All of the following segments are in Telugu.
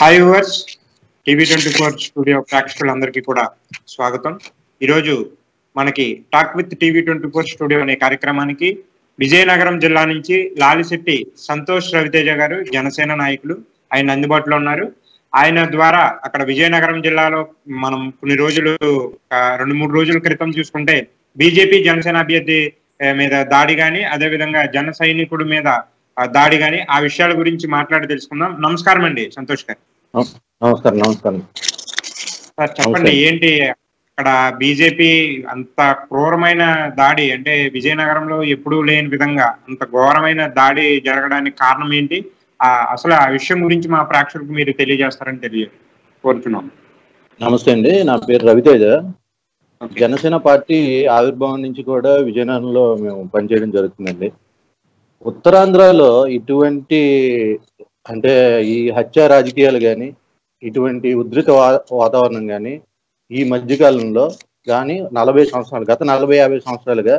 హాయ్ వర్స్ టీవీ ట్వంటీ ఫోర్ స్టూడియో ప్రేక్షకులందరికీ కూడా స్వాగతం. ఈరోజు మనకి talk with TV twenty four studio అనే కార్యక్రమానికి విజయనగరం జిల్లా నుంచి లాలిశెట్టి సంతోష్ రవితేజ గారు జనసేన నాయకులు ఆయన అందుబాటులో ఉన్నారు. ఆయన ద్వారా అక్కడ విజయనగరం జిల్లాలో మనం కొన్ని రోజులు రెండు మూడు రోజుల క్రితం చూసుకుంటే బీజేపీ జనసేన అభ్యర్థి మీద దాడి కానీ అదేవిధంగా జన సైనికుడి మీద దాడి కానీ ఆ విషయాల గురించి మాట్లాడి తెలుసుకుందాం. నమస్కారం అండి సంతోష్ గారు. నమస్కారం నమస్కారం. సార్ చెప్పండి ఏంటి అక్కడ బీజేపీ అంత క్రూరమైన దాడి? అంటే విజయనగరంలో ఎప్పుడూ లేని విధంగా అంత ఘోరమైన దాడి జరగడానికి కారణం ఏంటి? ఆ అసలు ఆ విషయం గురించి మా ప్రేక్షకులకు మీరు తెలియజేస్తారని తెలియ కోరుతున్నాం నమస్తే అండి నా పేరు రవితేజ. జనసేన పార్టీ ఆవిర్భావం నుంచి కూడా విజయనగరంలో మేము పనిచేయడం జరుగుతుందండి. ఉత్తరాంధ్రలో ఇటువంటి అంటే ఈ హత్య రాజకీయాలు కానీ ఇటువంటి ఉధృత వా- వాతావరణం కానీ ఈ మధ్యకాలంలో కానీ నలభై సంవత్సరాలు గత నలభై యాభై సంవత్సరాలుగా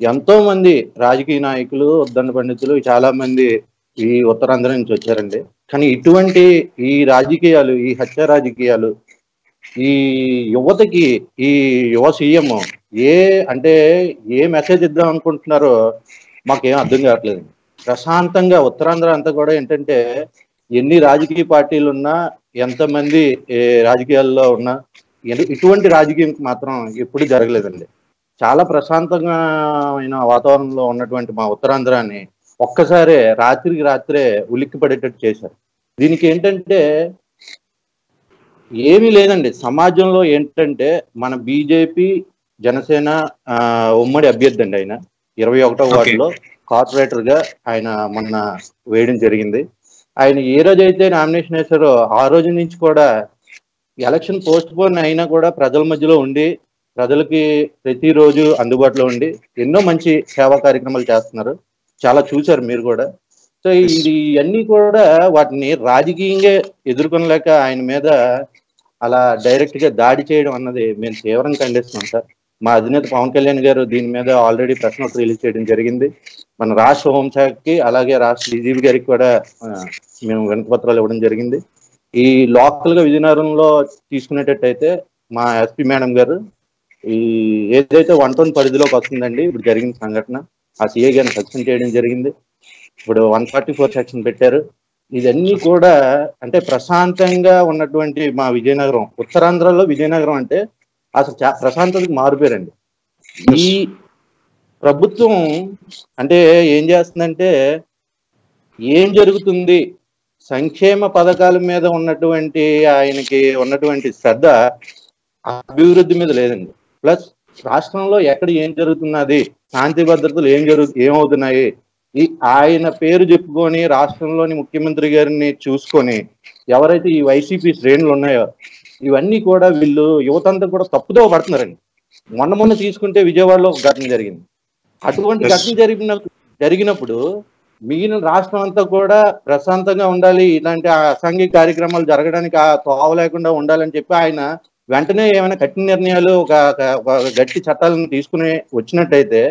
ఎంతో మంది రాజకీయ నాయకులు ఉద్దండ పండితులు చాలా మంది ఈ ఉత్తరాంధ్ర నుంచి వచ్చారండి. కానీ ఇటువంటి ఈ రాజకీయాలు ఈ హత్య రాజకీయాలు ఈ యువతకి ఈ యువ సీఎం ఏ అంటే ఏ మెసేజ్ ఇద్దాం అనుకుంటున్నారో మాకేం అర్థం కావట్లేదు ప్రశాంతంగా ఉత్తరాంధ్ర అంతా కూడా ఏంటంటే ఎన్ని రాజకీయ పార్టీలు ఉన్నా ఎంతమంది రాజకీయాల్లో ఉన్నా ఇటువంటి రాజకీయం మాత్రం ఎప్పుడు జరగలేదండి. చాలా ప్రశాంతమైన వాతావరణంలో ఉన్నటువంటి మా ఉత్తరాంధ్రాన్ని ఒక్కసారే రాత్రికి రాత్రే ఉలిక్కి పడేటట్టు చేశారు. దీనికి ఏంటంటే ఏమీ లేదండి. సమాజంలో ఏంటంటే మన బీజేపీ జనసేన ఉమ్మడి అభ్యర్థి అండి ఆయన. ఇరవై ఒకటో. వార్డులో కార్పొరేటర్గా ఆయన మొన్న వేయడం జరిగింది. ఆయన ఏ రోజైతే నామినేషన్ వేశారో ఆ రోజు నుంచి కూడా ఎలక్షన్ పోస్ట్ పోన్ అయినా కూడా ప్రజల మధ్యలో ఉండి ప్రజలకి ప్రతిరోజు అందుబాటులో ఉండి ఎన్నో మంచి సేవా కార్యక్రమాలు చేస్తున్నారు. చాలా చూశారు మీరు కూడా. సో ఇది అన్ని కూడా వాటిని రాజకీయంగా ఎదుర్కొనలేక ఆయన మీద అలా డైరెక్ట్గా దాడి చేయడం అన్నది మేము తీవ్రంగా ఖండిస్తున్నాం సార్. మా అధినేత పవన్ కళ్యాణ్ గారు దీని మీద ఆల్రెడీ ప్రశ్న రిలీజ్ చేయడం జరిగింది. మన రాష్ట్ర హోంశాఖకి అలాగే రాష్ట్ర డీజీపీ గారికి కూడా మేము వినతి పత్రాలు ఇవ్వడం జరిగింది. ఈ లోకల్గా విజయనగరంలో తీసుకునేటట్టయితే మా ఎస్పీ మేడం గారు ఈ ఏదైతే వన్ టౌన్ పరిధిలోకి వస్తుందండి ఇప్పుడు జరిగిన సంఘటన ఆ సిఐ గారిని సస్పెండ్ చేయడం జరిగింది. ఇప్పుడు వన్ ఫార్టీ ఫోర్ సెక్షన్ పెట్టారు. ఇదన్నీ కూడా అంటే ప్రశాంతంగా ఉన్నటువంటి మా విజయనగరం ఉత్తరాంధ్రలో విజయనగరం అంటే అసలు చా- ప్రశాంతతకి మారిపోయారండి ఈ ప్రభుత్వం అంటే ఏం చేస్తుందంటే ఏం జరుగుతుంది? సంక్షేమ పథకాల మీద ఉన్నటువంటి ఆయనకి ఉన్నటువంటి శ్రద్ధ అభివృద్ధి మీద లేదండి. ప్లస్ రాష్ట్రంలో ఎక్కడ ఏం జరుగుతున్నది? శాంతి భద్రతలు ఏం జరుగు ఏమవుతున్నాయి? ఈ ఆయన పేరు చెప్పుకొని రాష్ట్రంలోని ముఖ్యమంత్రి గారిని చూసుకొని ఎవరైతే ఈ వైసీపీ శ్రేణులు ఉన్నాయో ఇవన్నీ కూడా వీళ్ళు యువతంతా కూడా తప్పుదో పడుతున్నారండి. మొన్న మొన్న తీసుకుంటే విజయవాడలో ఒక ఘటన జరిగింది. అటువంటి. ఘటన జరిగిన జరిగినప్పుడు మిగిలిన రాష్ట్రం అంతా కూడా ప్రశాంతంగా ఉండాలి. ఇలాంటి అసాంఘిక కార్యక్రమాలు జరగడానికి ఆ తోవ లేకుండా ఉండాలని చెప్పి ఆయన వెంటనే ఏమైనా కఠిన నిర్ణయాలు ఒక గట్టి చట్టాలను తీసుకుని వచ్చినట్టయితే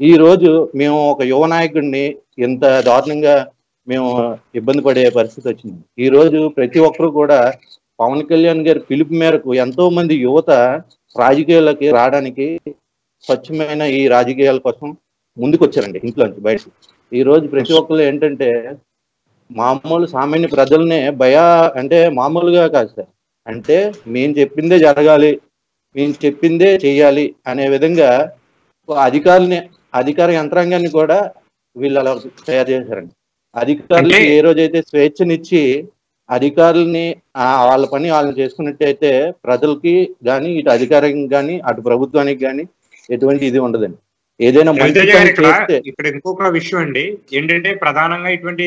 ఈ రోజు మేము ఒక యువ నాయకుడిని ఇంత దారుణంగా మేము ఇబ్బంది పడే పరిస్థితి వచ్చింది. ఈ రోజు ప్రతి ఒక్కరు కూడా పవన్ కళ్యాణ్ గారి పిలుపు మేరకు ఎంతో మంది యువత రాజకీయాలకి రావడానికి స్వచ్ఛమైన ఈ రాజకీయాల కోసం ముందుకు వచ్చారండి ఇంట్లోంచి బయటకు. ఈ రోజు ప్రతి ఒక్కరు ఏంటంటే మామూలు సామాన్య ప్రజల్నే భయ అంటే మామూలుగా కాదు సార్. అంటే మేము చెప్పిందే జరగాలి మేము చెప్పిందే చెయ్యాలి అనే విధంగా అధికారులని అధికార యంత్రాంగాన్ని కూడా వీళ్ళు అలా తయారు చేశారండి. అధికారులు ఏ రోజైతే స్వేచ్ఛనిచ్చి అధికారుల్ని ఆ వాళ్ళ పని వాళ్ళని చేసుకున్నట్టయితే ప్రజలకి కానీ ఇటు అధికారం కానీ అటు ప్రభుత్వానికి కానీ ఎటువంటి ఇది ఉండదండి. ఏదైనా ఇక్కడ ఇంకొక విషయం అండి. ఏంటంటే ప్రధానంగా ఇటువంటి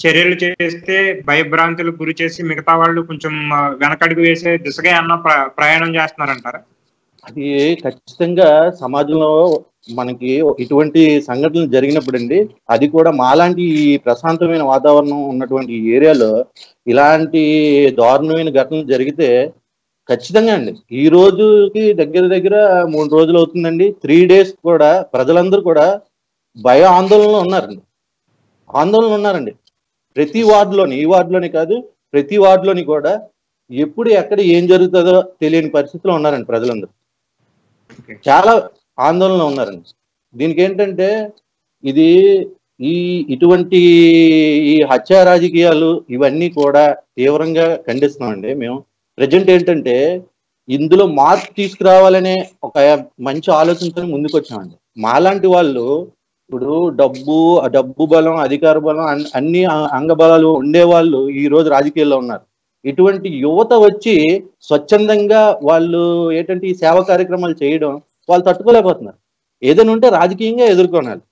చర్యలు చేస్తే భయభ్రాంతులకు గురి చేసి మిగతా వాళ్ళు కొంచెం వెనకడుగు వేసే దిశగా అన్న ప్రయాణం చేస్తున్నారంటారా? అది ఖచ్చితంగా సమాజంలో మనకి ఇటువంటి సంఘటనలు జరిగినప్పుడు అండి అది కూడా మాలాంటి ఈ ప్రశాంతమైన వాతావరణం ఉన్నటువంటి ఏరియాలో ఇలాంటి దారుణమైన ఘటనలు జరిగితే ఖచ్చితంగా అండి. ఈ రోజుకి దగ్గర దగ్గర మూడు రోజులు అవుతుందండి. త్రీ డేస్ కూడా ప్రజలందరూ కూడా భయ ఆందోళనలో ఉన్నారండి. ఆందోళన ఉన్నారండి. ప్రతి వార్డులోని ఈ వార్డులోని కాదు ప్రతి వార్డులోని కూడా ఎప్పుడు ఎక్కడ ఏం జరుగుతుందో తెలియని పరిస్థితిలో ఉన్నారండి ప్రజలందరూ. చాలా ఆందోళనలో ఉన్నారండి. దీనికి ఏంటంటే ఇది ఈ ఇటువంటి ఈ హత్యా రాజకీయాలు ఇవన్నీ కూడా తీవ్రంగా ఖండిస్తున్నామండి. మేము ప్రజెంట్ ఏంటంటే ఇందులో మార్పు తీసుకురావాలనే ఒక మంచి ఆలోచనతో ముందుకు వచ్చామండి మాలాంటి వాళ్ళు ఇప్పుడు డబ్బు డబ్బు బలం అధికార బలం అన్- అన్ని అంగబలాలు ఉండేవాళ్ళు ఈ రోజు రాజకీయాల్లో ఉన్నారు. ఇటువంటి యువత వచ్చి స్వచ్ఛందంగా వాళ్ళు ఏంటంటే ఈ సేవా కార్యక్రమాలు చేయడం వాళ్ళు తట్టుకోలేకపోతున్నారు. ఏదైనా ఉంటే రాజకీయంగా ఎదుర్కొనాలి.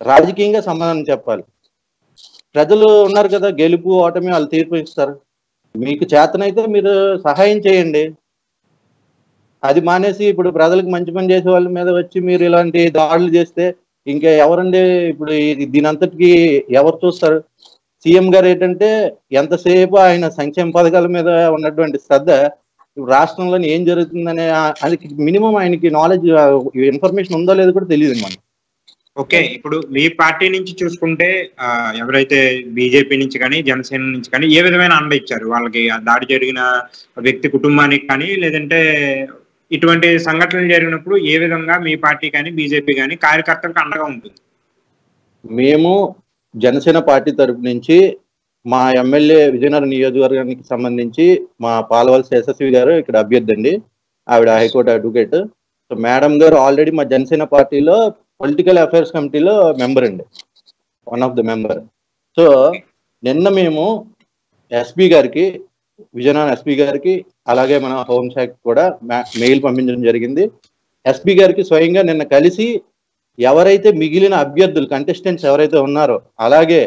రాజకీయంగా సమాధానం చెప్పాలి. ప్రజలు ఉన్నారు కదా గెలుపు ఓటమి వాళ్ళు తీర్పు ఇస్తారు. మీకు చేతనైతే మీరు సహాయం చేయండి. అది మానేసి ఇప్పుడు ప్రజలకు మంచి పని చేసే వాళ్ళ మీద వచ్చి మీరు ఇలాంటి దాడులు చేస్తే ఇంకా ఎవరండి ఇప్పుడు దీని అంతటికి ఎవరు చూస్తారు? సీఎం గారు ఏంటంటే ఎంతసేపు ఆయన సంక్షేమ పథకాల మీద ఉన్నటువంటి శ్రద్ధ రాష్ట్రంలో ఏం జరుగుతుందనే అది మినిమం ఆయనకి నాలెడ్జ్ ఇన్ఫర్మేషన్ ఉందో లేదో కూడా తెలియదు మనకి. ఓకే ఇప్పుడు మీ పార్టీ నుంచి చూసుకుంటే ఎవరైతే బీజేపీ నుంచి కానీ జనసేన నుంచి కానీ ఏ విధమైన అండ ఇచ్చారు? వాళ్ళకి ఆ దాడి జరిగిన వ్యక్తి కుటుంబానికి కానీ లేదంటే ఇటువంటి సంఘటనలు జరిగినప్పుడు ఏ విధంగా మీ పార్టీ కానీ బీజేపీ కానీ కార్యకర్తలకు అండగా ఉంటుంది? మేము జనసేన పార్టీ తరపు నుంచి మా ఎమ్మెల్యే విజయనగరం నియోజకవర్గానికి సంబంధించి మా పాలవలస యశస్వి గారు ఇక్కడ అభ్యర్థి అండి. ఆవిడ high court advocate. So madam గారు ఆల్రెడీ మా జనసేన పార్టీలో పొలిటికల్ అఫైర్స్ కమిటీలో మెంబర్ అండి. One of the member so నిన్న మేము ఎస్పీ గారికి విజయనగరం ఎస్పీ గారికి అలాగే మన హోంశాఖ కూడా మెయిల్ పంపించడం జరిగింది. ఎస్పీ గారికి స్వయంగా నిన్న కలిసి ఎవరైతే మిగిలిన అభ్యర్థులు కంటెస్టెంట్స్ ఎవరైతే ఉన్నారో అలాగే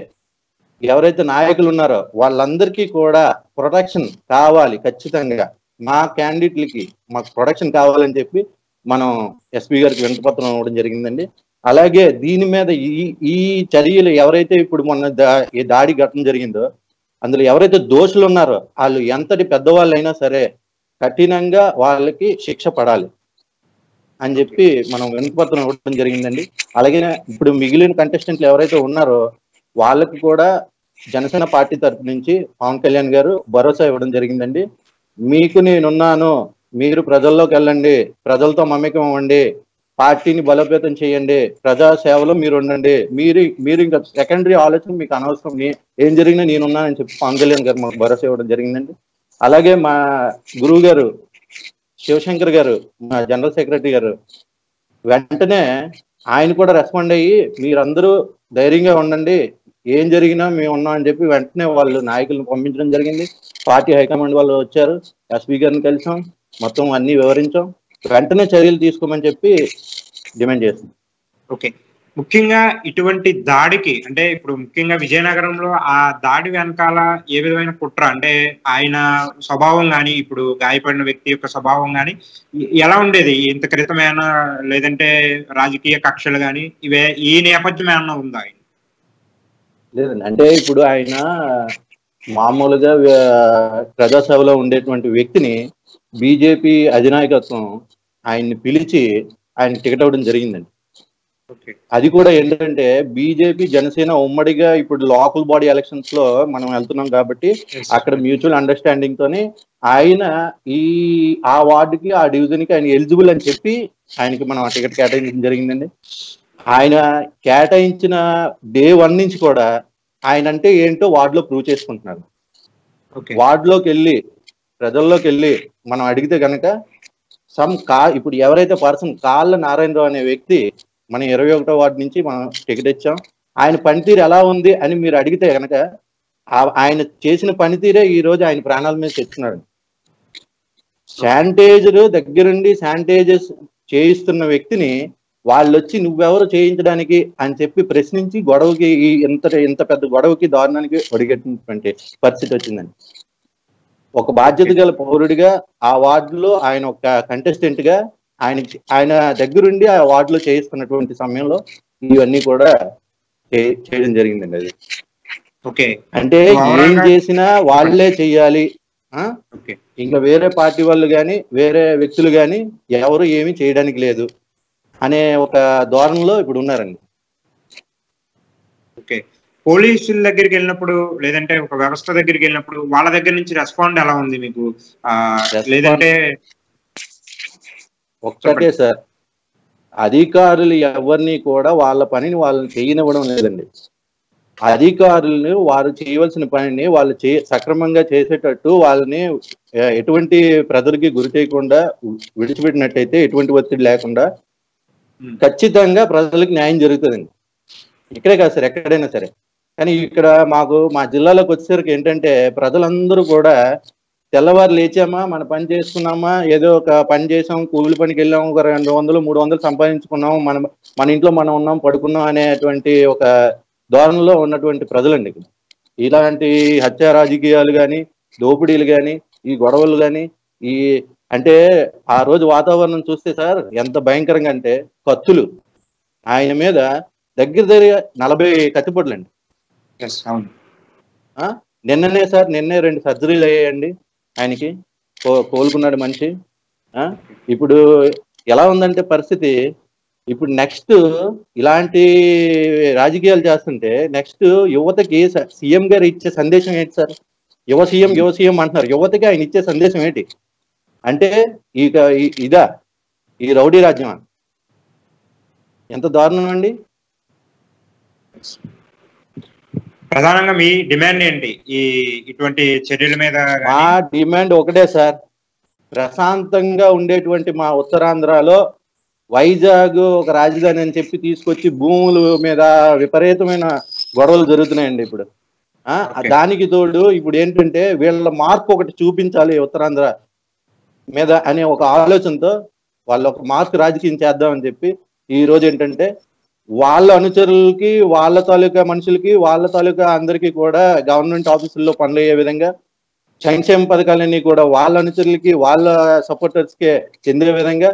ఎవరైతే నాయకులు ఉన్నారో వాళ్ళందరికీ కూడా ప్రొటెక్షన్ కావాలి ఖచ్చితంగా. మా క్యాండిడేట్లకి మాకు ప్రొటెక్షన్ కావాలని చెప్పి మనం ఎస్పీ గారికి వినతిపత్రం ఇవ్వడం జరిగిందండి. అలాగే దీని మీద ఈ ఈ చర్యలు ఎవరైతే ఇప్పుడు మొన్న ఈ దాడి ఘటన జరిగిందో అందులో ఎవరైతే దోషులు ఉన్నారో వాళ్ళు ఎంతటి పెద్దవాళ్ళైనా సరే కఠినంగా వాళ్ళకి శిక్ష పడాలి అని చెప్పి మనం వినతిపత్రం ఇవ్వడం జరిగిందండి. అలాగే ఇప్పుడు మిగిలిన కంటెస్టెంట్లు ఎవరైతే ఉన్నారో వాళ్ళకి కూడా జనసేన పార్టీ తరపు నుంచి పవన్ కళ్యాణ్ గారు భరోసా ఇవ్వడం జరిగిందండి. మీకు నేనున్నాను మీరు ప్రజల్లోకి వెళ్ళండి ప్రజలతో మమేకం అవ్వండి పార్టీని బలోపేతం చేయండి ప్రజా సేవలో మీరు ఉండండి మీరు మీరు ఇంకా సెకండరీ ఆలోచన మీకు అనవసరం ఏం జరిగినా నేనున్నానని చెప్పి పవన్ కళ్యాణ్ గారు మాకు భరోసా ఇవ్వడం జరిగిందండి. అలాగే మా గురువు గారు శివశంకర్ గారు మా జనరల్ సెక్రటరీ గారు వెంటనే ఆయన కూడా రెస్పాండ్ అయ్యి మీరందరూ ధైర్యంగా ఉండండి ఏం జరిగినా మేము ఉన్నాం అని చెప్పి వెంటనే వాళ్ళు నాయకులను పంపించడం జరిగింది. పార్టీ హైకమాండ్ వాళ్ళు వచ్చారు. ఎస్పీ గారిని కలిసాం. మొత్తం అన్ని వివరించాం. వెంటనే చర్యలు తీసుకోమని చెప్పి డిమాండ్ చేస్తాం ఓకే. ముఖ్యంగా ఇటువంటి దాడికి అంటే ఇప్పుడు ముఖ్యంగా విజయనగరంలో ఆ దాడి వెనకాల ఏ విధమైన కుట్ర అంటే ఆయన స్వభావం కానీ ఇప్పుడు గాయపడిన వ్యక్తి యొక్క స్వభావం కానీ ఎలా ఉండేది? ఇంత క్రితం లేదంటే రాజకీయ కక్షలు కానీ ఇవే ఈ నేపథ్యం ఏమన్నా ఉందా? ఆయన లేదండి. అంటే ఇప్పుడు ఆయన మామూలుగా ప్రజాసభలో ఉండేటువంటి వ్యక్తిని బీజేపీ అధినాయకత్వం ఆయన్ని పిలిచి ఆయన టికెట్ అవ్వడం జరిగిందండి. అది కూడా ఏంటంటే బీజేపీ జనసేన ఉమ్మడిగా ఇప్పుడు లోకల్ బాడీ ఎలక్షన్స్లో మనం వెళ్తున్నాం కాబట్టి అక్కడ మ్యూచువల్ అండర్స్టాండింగ్ తోని ఆయన ఈ ఆ వార్డుకి ఆ డివిజన్కి ఆయన ఎలిజిబుల్ అని చెప్పి ఆయనకి మనం ఆ టికెట్ కేటాయించడం జరిగిందండి. ఆయన కేటాయించిన డే వన్ నుంచి కూడా ఆయన అంటే ఏంటో వార్డులో ప్రూవ్ చేసుకుంటున్నారు. వార్డులోకి వెళ్ళి ప్రజల్లోకి వెళ్ళి మనం అడిగితే కనుక సమ్ కా ఇప్పుడు ఎవరైతే పర్సన్ కాళ్ళ నారాయణరావు అనే వ్యక్తి మనం ఇరవై ఒకటో వార్డు నుంచి మనం టికెట్ ఇచ్చాం. ఆయన పనితీరు ఎలా ఉంది అని మీరు అడిగితే కనుక ఆయన చేసిన పనితీరే ఈ రోజు ఆయన ప్రాణాల మీద తెచ్చున్నాడు శానిటైజర్ దగ్గరుండి శానిటైజర్స్ చేయిస్తున్న వ్యక్తిని వాళ్ళు వచ్చి నువ్వెవరు చేయించడానికి? అని చెప్పి ప్రశ్నించి గొడవకి ఇంత ఇంత పెద్ద గొడవకి దారుణానికి ఒడిగట్టినటువంటి పరిస్థితి వచ్చిందండి. ఒక బాధ్యత గల పౌరుడిగా ఆ వార్డులో ఆయన ఒక కంటెస్టెంట్గా ఆయన ఆయన దగ్గరుండి ఆ వార్డులో చేయిస్తున్నటువంటి సమయంలో ఇవన్నీ కూడా చేయడం జరిగిందండి అది. ఓకే. అంటే ఏం చేసినా వాళ్ళే చెయ్యాలి ఇంకా వేరే పార్టీ వాళ్ళు కానీ వేరే వ్యక్తులు కానీ ఎవరు ఏమీ చేయడానికి లేదు. అనే ఒక ధోరణిలో ఇప్పుడు ఉన్నారండి. ఓకే. పోలీసుల దగ్గరికి వెళ్ళినప్పుడు లేదంటే ఒక వ్యవస్థ దగ్గరికి వెళ్ళినప్పుడు వాళ్ళ దగ్గర నుంచి రెస్పాండ్ ఎలా ఉంది మీకు? లేదంటే ఒక్కటే సార్. అధికారులు ఎవరిని కూడా వాళ్ళ పనిని వాళ్ళని చేయనివ్వడం లేదండి. అధికారులను వారు చేయవలసిన పనిని వాళ్ళు చే సక్రమంగా చేసేటట్టు వాళ్ళని ఎటువంటి ప్రజలకి గురి చేయకుండా విడిచిపెట్టినట్టయితే ఎటువంటి ఒత్తిడి లేకుండా ఖచ్చితంగా ప్రజలకు న్యాయం జరుగుతుందండి. ఇక్కడే కాదు సార్ ఎక్కడైనా సరే. కానీ ఇక్కడ మాకు మా జిల్లాలోకి వచ్చేసరికి ఏంటంటే ప్రజలందరూ కూడా తెల్లవారు లేచామా మన పని చేసుకున్నామా ఏదో ఒక పని చేసాం కూలి పనికి వెళ్ళాము ఒక రెండు వందలు మూడు వందలు సంపాదించుకున్నాం మనం మన ఇంట్లో మనం ఉన్నాం పడుకున్నాం అనేటువంటి ఒక ధోరణిలో ఉన్నటువంటి ప్రజలండి ఇక్కడ. ఇలాంటి హత్య రాజకీయాలు కానీ దోపిడీలు కానీ ఈ గొడవలు కానీ ఈ అంటే ఆ రోజు వాతావరణం చూస్తే సార్ ఎంత భయంకరంగా అంటే కత్తులు. ఆయన మీద దగ్గర దగ్గర నలభై అవును. ఆ? నిన్ననే సార్ నిన్నే రెండు సర్జరీలు అయ్యాయండి ఆయనకి. కోలుకున్నాడు మనిషి. ఆ? ఇప్పుడు ఎలా ఉందంటే పరిస్థితి ఇప్పుడు నెక్స్ట్ ఇలాంటి రాజకీయాలు చేస్తుంటే నెక్స్ట్ యువతకి సీఎం గారు ఇచ్చే సందేశం ఏంటి సార్? యువ సీఎం యువ సీఎం అంటున్నారు. యువతకి ఆయన ఇచ్చే సందేశం ఏంటి? అంటే ఇక ఇదా ఈ రౌడీ రాజ్యమా ఎంత దారుణం అండి? ప్రధానంగా మీ డిమాండ్ ఏంటి? ఈ ఇటువంటి చర్యల మీద మా డిమాండ్ ఒకటే సార్. ప్రశాంతంగా ఉండేటువంటి మా ఉత్తరాంధ్రలో వైజాగ్ ఒక రాజధాని అని చెప్పి తీసుకొచ్చి భూముల మీద విపరీతమైన గొడవలు జరుగుతున్నాయండి ఇప్పుడు. దానికి తోడు ఇప్పుడు ఏంటంటే వీళ్ళ మార్క్ ఒకటి చూపించాలి ఉత్తరాంధ్ర మీద అనే ఒక ఆలోచనతో వాళ్ళు ఒక మార్క్ రాజకీయం చేద్దామని చెప్పి ఈ రోజు ఏంటంటే వాళ్ళ అనుచరులకి వాళ్ళ తాలూకా మనుషులకి వాళ్ళ తాలూకా అందరికీ కూడా గవర్నమెంట్ ఆఫీసుల్లో పనులు అయ్యే విధంగా సంక్షేమ పథకాలన్నీ కూడా వాళ్ళ అనుచరులకి వాళ్ళ సపోర్టర్స్ కే చెందే విధంగా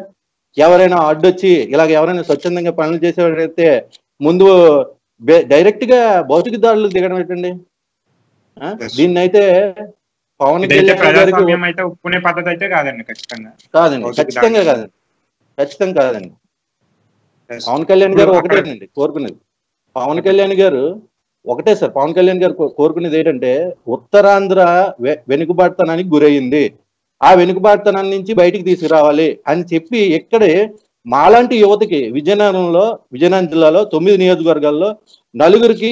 ఎవరైనా అడ్డొచ్చి ఇలాగ ఎవరైనా స్వచ్ఛందంగా పనులు చేసేవారైతే ముందు డైరెక్ట్గా భౌతిక దాడులు దిగడం ఏంటండి. దీన్నైతే పవన్ కళ్యాణ్ అయితే ఒప్పుకునే పద్ధతి అయితే కాదండి ఖచ్చితంగా. కాదండి ఖచ్చితంగా. కాదండి. ఖచ్చితంగా కాదండి. పవన్ కళ్యాణ్ గారు ఒకటేనండి కోరుకునేది. పవన్ కళ్యాణ్ గారు ఒకటే సార్ పవన్ కళ్యాణ్ గారు కోరుకునేది ఏంటంటే ఉత్తరాంధ్ర వెనుకబాటుతనానికి గురయ్యింది ఆ వెనుకబాటుతనాన్ని నుంచి బయటికి తీసుకురావాలి అని చెప్పి ఇక్కడే మాలాంటి యువతకి విజయనగరంలో విజయనగరం జిల్లాలో తొమ్మిది నియోజకవర్గాల్లో నలుగురికి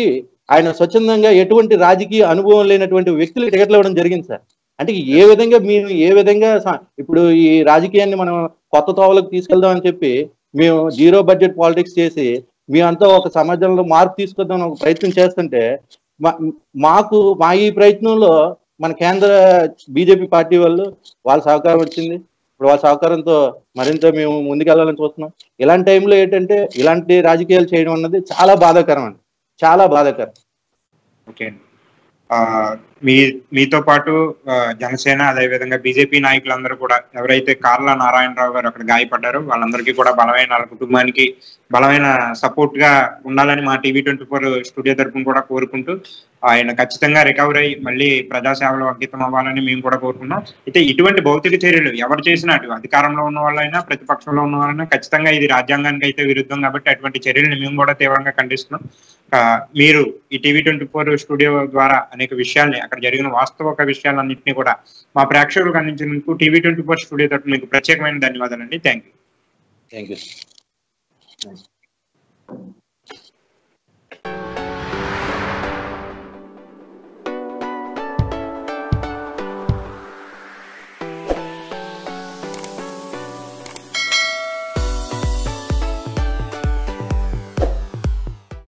ఆయన స్వచ్ఛందంగా ఎటువంటి రాజకీయ అనుభవం లేనటువంటి వ్యక్తులు టికెట్లు ఇవ్వడం జరిగింది సార్. అంటే ఏ విధంగా మేము ఏ విధంగా ఇప్పుడు ఈ రాజకీయాన్ని మనం కొత్త తోవలకు తీసుకెళ్దాం అని చెప్పి మేము జీరో బడ్జెట్ పాలిటిక్స్ చేసి మేమంతా ఒక సమాజంలో మార్పు తీసుకొద్దాం ఒక ప్రయత్నం చేస్తుంటే మా- మాకు మా ఈ ప్రయత్నంలో మన కేంద్ర బీజేపీ పార్టీ వాళ్ళు వాళ్ళ సహకారం వచ్చింది. ఇప్పుడు వాళ్ళ సహకారంతో మరింత మేము ముందుకెళ్ళాలని చూస్తున్నాం. ఇలాంటి టైంలో ఏంటంటే ఇలాంటి రాజకీయాలు చేయడం అన్నది చాలా బాధాకరం అండి చాలా బాధాకరం ఓకే అండి. ఆ, మీ మీతో పాటు జనసేన అదేవిధంగా బీజేపీ నాయకులందరూ కూడా ఎవరైతే కార్ల నారాయణరావు గారు అక్కడ గాయపడ్డారో వాళ్ళందరికీ కూడా బలమైన వాళ్ళ కుటుంబానికి బలమైన సపోర్ట్గా ఉండాలని మా టీవీ ట్వంటీ ఫోర్ స్టూడియో తరఫున కూడా కోరుకుంటూ ఆయన ఖచ్చితంగా రికవర్ అయ్యి మళ్ళీ ప్రజాసేవలో అంకితం అవ్వాలని మేము కూడా కోరుకున్నాం అయితే ఇటువంటి భౌతిక చర్యలు ఎవరు చేసినా అటు అధికారంలో ఉన్న వాళ్ళైనా ప్రతిపక్షంలో ఉన్న వాళ్ళైనా ఖచ్చితంగా ఇది రాజ్యాంగానికి అయితే విరుద్ధం కాబట్టి అటువంటి చర్యలను మేము కూడా తీవ్రంగా ఖండిస్తున్నాం. మీరు ఈ టీవీ ట్వంటీ ఫోర్ స్టూడియో ద్వారా అనేక విషయాల్ని అక్కడ జరిగిన వాస్తవిక విషయాలన్నింటినీ కూడా మా ప్రేక్షకులకు అందించినందుకు టీవీ ట్వంటీ ఫోర్ స్టూడియో తోటి మీకు ప్రత్యేకమైన ధన్యవాదాలండి. Thank you thank you